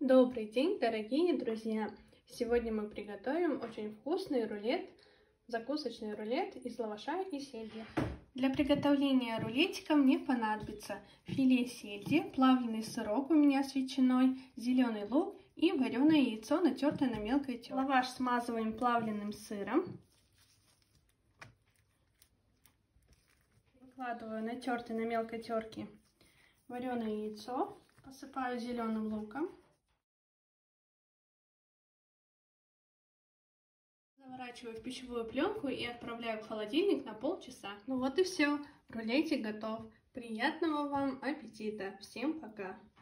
Добрый день, дорогие друзья! Сегодня мы приготовим очень вкусный рулет, закусочный рулет из лаваша и сельди. Для приготовления рулетика мне понадобится филе сельди, плавленый сырок у меня с ветчиной, зеленый лук и вареное яйцо, натертое на мелкой терке. Лаваш смазываем плавленным сыром. Выкладываю натертый на мелкой терке вареное яйцо, посыпаю зеленым луком. Заворачиваю в пищевую пленку и отправляю в холодильник на полчаса. Ну вот и все, рулетик готов. Приятного вам аппетита! Всем пока!